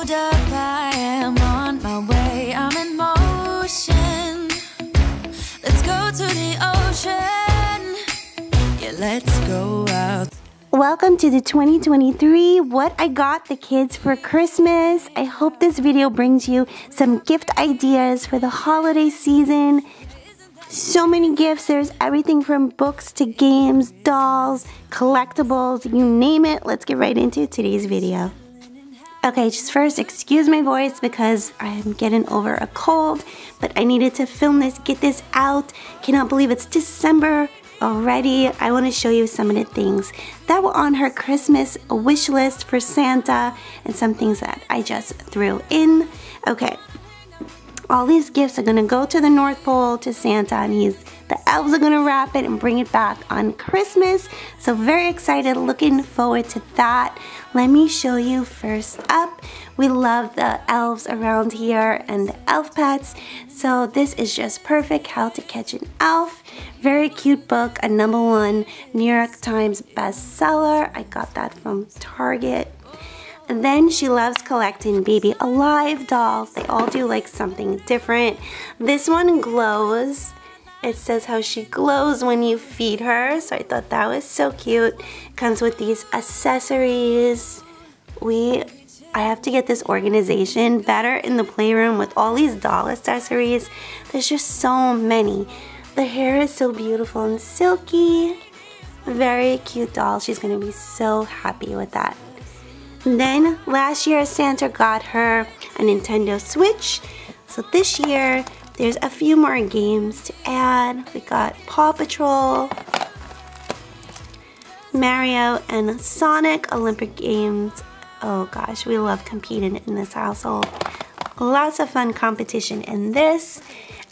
hold up, I am on my way. I'm in motion. Let's go to the ocean. Yeah, let's go out. Welcome to the 2023 What I Got the Kids for Christmas. I hope this video brings you some gift ideas for the holiday season. So many gifts. There's everything from books to games, dolls, collectibles, you name it. Let's get right into today's video. Okay, just first, excuse my voice because I'm getting over a cold, but I needed to film this, get this out. Cannot believe it's December already. I want to show you some of the things that were on her Christmas wish list for Santa and some things that I just threw in. Okay, all these gifts are gonna go to the North Pole to Santa and he's the elves are gonna wrap it and bring it back on Christmas. So very excited, looking forward to that. Let me show you first up. We love the elves around here and the elf pets. So this is just perfect, How to Catch an Elf. Very cute book, a number one New York Times bestseller. I got that from Target. And then she loves collecting baby alive dolls. They all do like something different. This one glows. It says how she glows when you feed her. So I thought that was so cute. comes with these accessories. We I have to get this organization better in the playroom with all these doll accessories. There's just so many. The hair is so beautiful and silky. Very cute doll. She's going to be so happy with that. Then last year Santa got her a Nintendo Switch. So this year there's a few more games to add. We got Paw Patrol, Mario and Sonic Olympic Games. Oh gosh, we love competing in this household. Lots of fun competition in this.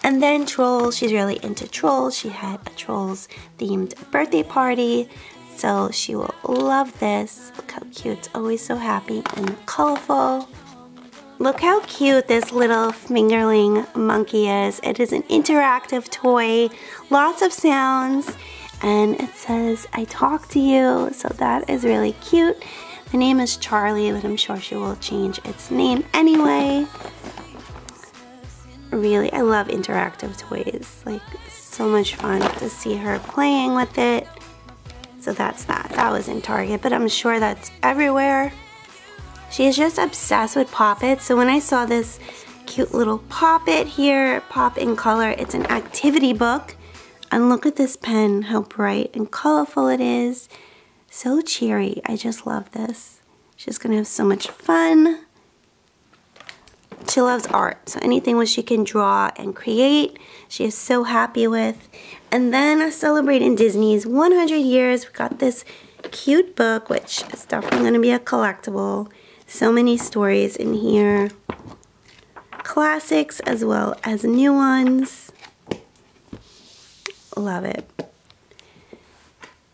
And then Trolls, she's really into Trolls. She had a Trolls themed birthday party. So she will love this. Look how cute. It's always so happy and colorful. Look how cute this little fingerling monkey is. It is an interactive toy. Lots of sounds. And it says, I talk to you. So that is really cute. The name is Charlie, but I'm sure she will change its name anyway. Really, I love interactive toys. Like, so much fun to see her playing with it. So that's that. That was in Target, but I'm sure that's everywhere. She's just obsessed with Poppet. So when I saw this cute little Poppet here, Pop in Color, it's an activity book. And look at this pen, how bright and colorful it is. So cheery. I just love this. She's to have so much fun. She loves art, so anything where she can draw and create, she is so happy with. And then celebrating Disney's 100 years, we got this cute book, which is definitely to be a collectible. So many stories in here. Classics as well as new ones. Love it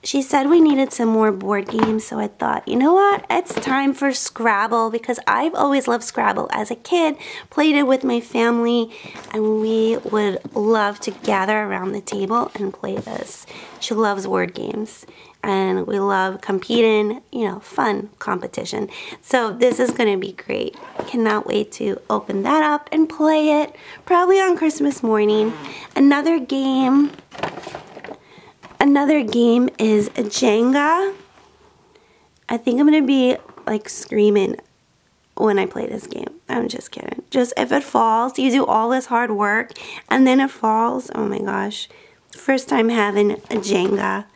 she said we needed some more board games, so I thought, you know what? It's time for Scrabble because I've always loved Scrabble as a kid, played it with my family, and we would love to gather around the table and play this. She loves word games, and we love competing, you know, fun competition. So this is to be great. Cannot wait to open that up and play it, probably on Christmas morning. Another game Another game is a Jenga. I think I'm going to be like screaming when I play this game. I'm just kidding. Just if it falls, you do all this hard work and then it falls. Oh my gosh. First time having a Jenga.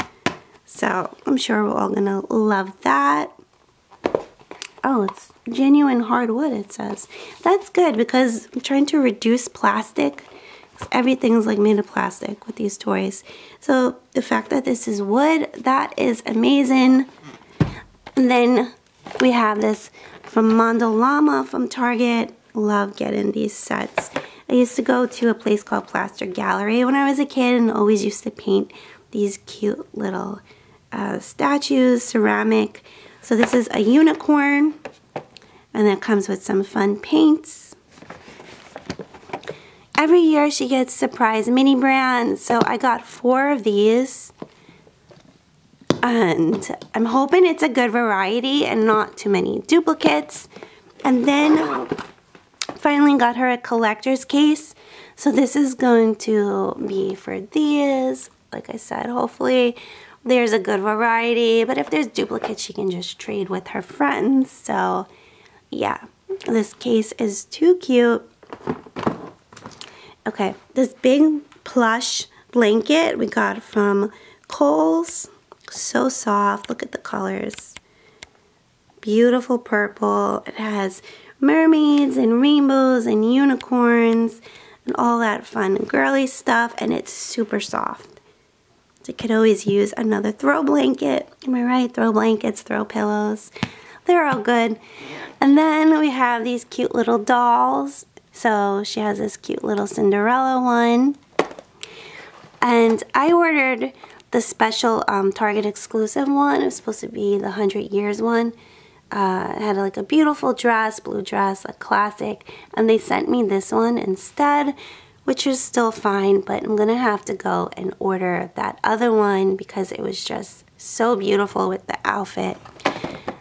So I'm sure we're all to love that. Oh, it's genuine hardwood, it says. That's good because I'm trying to reduce plastic everything's like made of plastic with these toys. So the fact that this is wood, that is amazing. And then we have this from Mondo Llama from Target. Love getting these sets. I used to go to a place called Plaster Gallery when I was a kid and always used to paint these cute little uh, statues, ceramic. So this is a unicorn and it comes with some fun paints every year she gets surprise mini brands. So I got four of these. And I'm hoping it's a good variety and not too many duplicates. And then finally got her a collector's case. So this is going to be for these. Like I said, hopefully there's a good variety. But if there's duplicates, she can just trade with her friends. So yeah, this case is too cute. Okay, this big plush blanket we got from Kohl's. So soft. Look at the colors. Beautiful purple. It has mermaids and rainbows and unicorns and all that fun girly stuff and it's super soft. So you could always use another throw blanket. Am I right? Throw blankets, throw pillows. They're all good. And then we have these cute little dolls. So she has this cute little Cinderella one. And I ordered the special um, Target exclusive one. It was supposed to be the 100 years one. Uh, it had like a beautiful dress, blue dress, a classic. And they sent me this one instead, which is still fine. But I'm going to have to go and order that other one because it was just so beautiful with the outfit.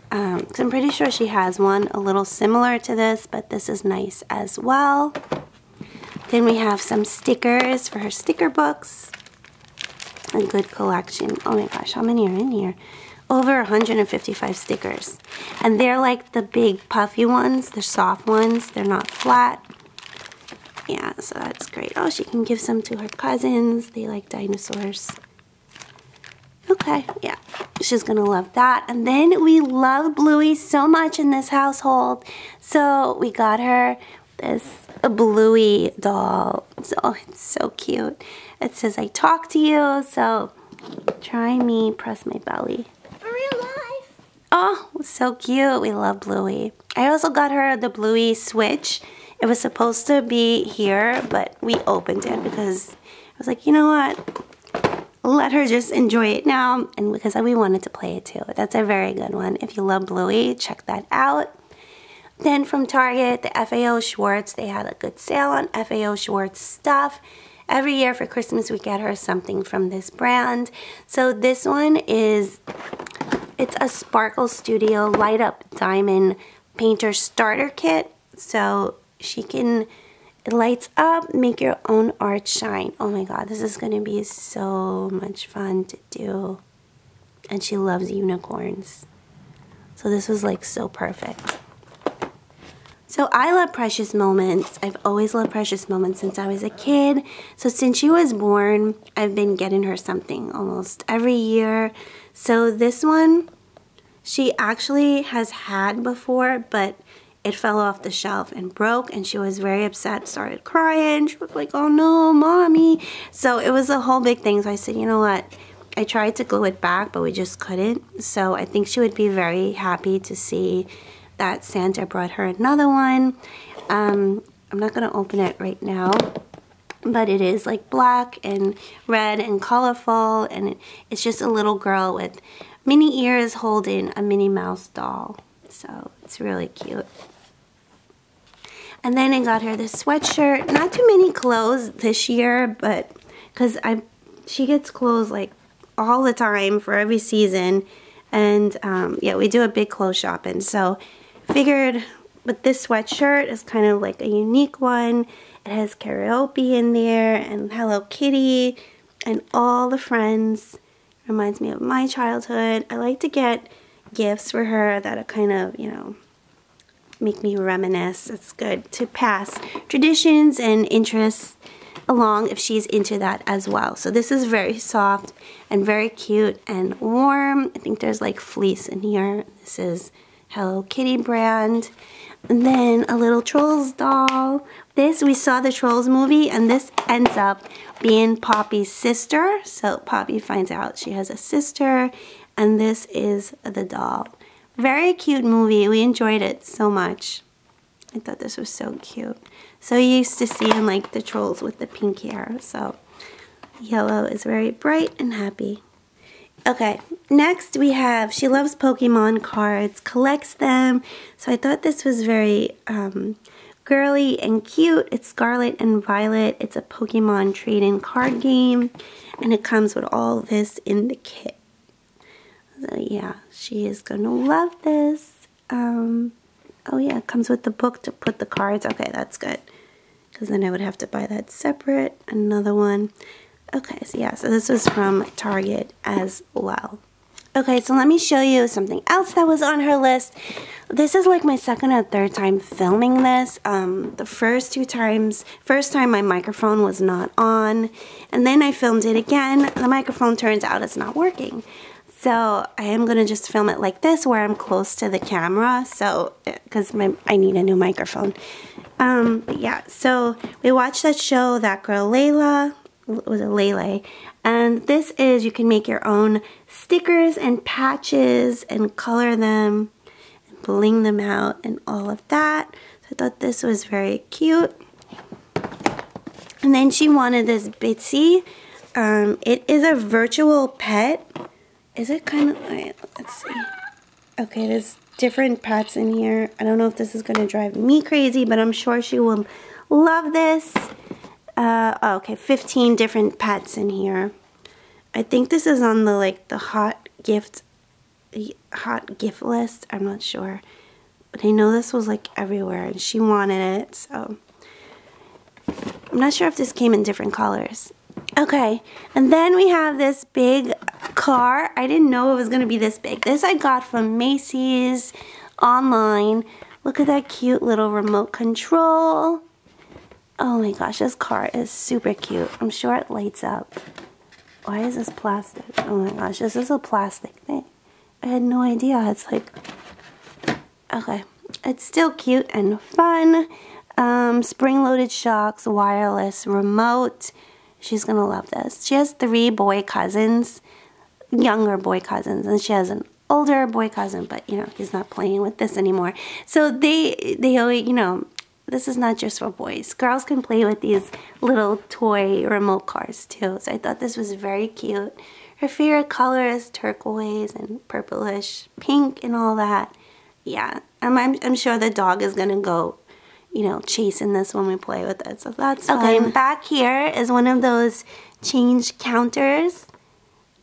Um, I'm pretty sure she has one a little similar to this, but this is nice as well. Then we have some stickers for her sticker books. A good collection. Oh my gosh, how many are in here? Over 155 stickers. And they're like the big puffy ones. They're soft ones. They're not flat. Yeah, so that's great. Oh, she can give some to her cousins. They like dinosaurs. Okay, yeah, she's gonna love that. And then we love Bluey so much in this household. So we got her this a Bluey doll. So it's so cute. It says I talk to you. So try me, press my belly. For real life. Oh, so cute. We love Bluey. I also got her the Bluey switch. It was supposed to be here, but we opened it because I was like, you know what? Let her just enjoy it now. And because we wanted to play it too. That's a very good one. If you love Bluey, check that out. Then from Target, the FAO Schwarz, they had a good sale on FAO Schwarz stuff. Every year for Christmas, we get her something from this brand. So this one is, it's a Sparkle Studio Light Up Diamond Painter Starter Kit. So she can, it lights up, make your own art shine. Oh my God, this is gonna be so much fun to do. And she loves unicorns. So this was like so perfect. So I love Precious Moments. I've always loved Precious Moments since I was a kid. So since she was born, I've been getting her something almost every year. So this one, she actually has had before, but it fell off the shelf and broke and she was very upset, started crying. She was like, oh no, mommy. So it was a whole big thing. So I said, you know what? I tried to glue it back, but we just couldn't. So I think she would be very happy to see that Santa brought her another one. Um, I'm not going to open it right now, but it is like black and red and colorful, and it, it's just a little girl with Minnie ears holding a Minnie Mouse doll. So it's really cute. And then I got her this sweatshirt. Not too many clothes this year, but because I she gets clothes like all the time for every season. And um, yeah, we do a big clothes shopping. So figured with this sweatshirt is kind of like a unique one. It has Keroppi in there and Hello Kitty and all the friends. Reminds me of my childhood. I like to get gifts for her that are kind of, you know, make me reminisce. It's good to pass traditions and interests along if she's into that as well. So this is very soft and very cute and warm. I think there's like fleece in here. This is Hello Kitty brand. And then a little Trolls doll. This, we saw the Trolls movie, and this ends up being Poppy's sister. So Poppy finds out she has a sister, and this is the doll. Very cute movie. We enjoyed it so much. I thought this was so cute. So you used to see seeing like the trolls with the pink hair. So yellow is very bright and happy. Okay, next we have, she loves Pokemon cards, collects them. So I thought this was very um, girly and cute. It's Scarlet and Violet. It's a Pokemon trade-in card game. And it comes with all this in the kit. So yeah, she is to love this. Um, Oh yeah, it comes with the book to put the cards. Okay, that's good. Because then I would have to buy that separate. Another one. Okay, so yeah, so this was from Target as well. Okay, so let me show you something else that was on her list. This is like my second or third time filming this. Um, the first two times, first time my microphone was not on, and then I filmed it again. The microphone turns out it's not working. So I am going to just film it like this where I'm close to the camera. So, because my I need a new microphone. Um, yeah, so we watched that show, That Girl Layla, was it Lele? And this is, you can make your own stickers and patches and color them and bling them out and all of that. So I thought this was very cute. And then she wanted this Bitzee. Um, it is a virtual pet. Is it kind of, wait, let's see. Okay, there's different pets in here. I don't know if this is going to drive me crazy, but I'm sure she will love this. Uh, oh, okay, 15 different pets in here. I think this is on the like the hot gift hot gift list. I'm not sure. But I know this was like everywhere and she wanted it, so I'm not sure if this came in different colors. Okay, and then we have this big car. I didn't know it was to be this big. This I got from Macy's online. Look at that cute little remote control. Oh my gosh, this car is super cute. I'm sure it lights up. Why is this plastic? Oh my gosh, this is a plastic thing. I had no idea. It's like, okay. It's still cute and fun. Um, spring-loaded shocks, wireless remote. She's going to love this. She has three boy cousins, younger boy cousins, and she has an older boy cousin, but you know, he's not playing with this anymore. So they, they always, you know, this is not just for boys. Girls can play with these little toy remote cars too. So I thought this was very cute. Her favorite color is turquoise and purplish, pink and all that. Yeah, I'm, I'm, I'm sure the dog is going to go, you know, chasing this when we play with it. So that's Okay, fun. back here is one of those change counters.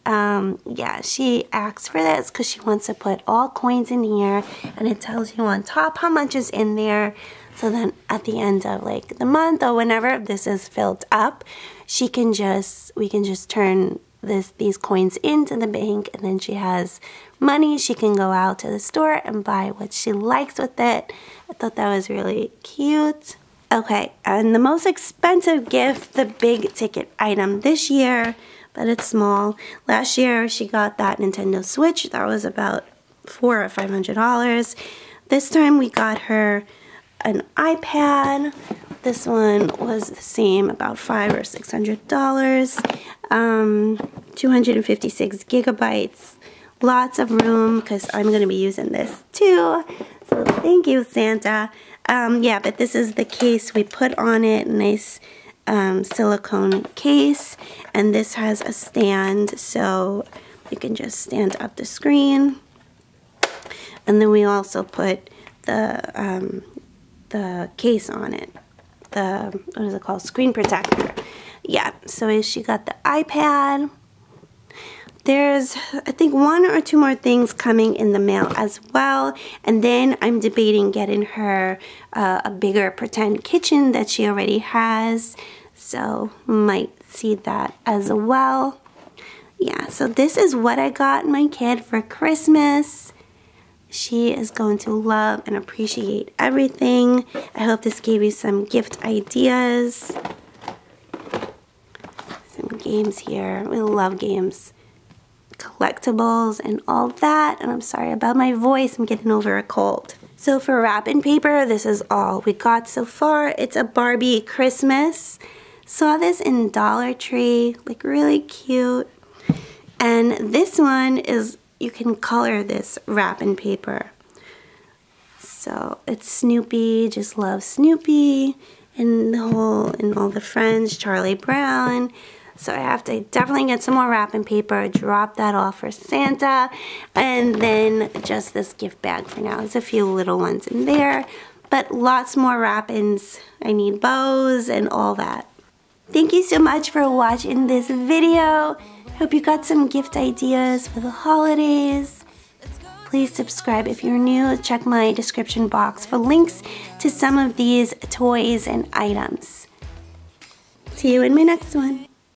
Um, yeah, she asks for this because she wants to put all coins in here and it tells you on top how much is in there. So then at the end of like the month or whenever this is filled up, she can just, we can just turn this these coins into the bank and then she has money. She can go out to the store and buy what she likes with it. I thought that was really cute. Okay, and the most expensive gift, the big ticket item this year, but it's small. Last year she got that Nintendo Switch. That was about four or five hundred dollars. This time we got her an iPad. This one was the same, about five or six hundred dollars. Um, 256 gigabytes. Lots of room because I'm going to be using this too. So thank you, Santa. Um, yeah, but this is the case we put on it. Nice um, silicone case. And this has a stand so you can just stand up the screen. And then we also put the um, the case on it. The, what is it called? Screen protector. Yeah, so she got the iPad. There's, I think, one or two more things coming in the mail as well. And then I'm debating getting her uh, a bigger pretend kitchen that she already has. So might see that as well. Yeah, so this is what I got my kid for Christmas. She is going to love and appreciate everything. I hope this gave you some gift ideas. Some games here. We love games. Collectibles and all that. And I'm sorry about my voice. I'm getting over a cold. So for wrapping paper, this is all we got so far. It's a Barbie Christmas. Saw this in Dollar Tree. Like really cute. And this one is you can color this wrapping paper. So it's Snoopy, just love Snoopy, and the whole, and all the friends, Charlie Brown. So I have to definitely get some more wrapping paper, drop that off for Santa, and then just this gift bag for now. There's a few little ones in there, but lots more wrappings. I need bows and all that. Thank you so much for watching this video. Hope you got some gift ideas for the holidays. please subscribe. If you're new, check my description box for links to some of these toys and items. See you in my next one.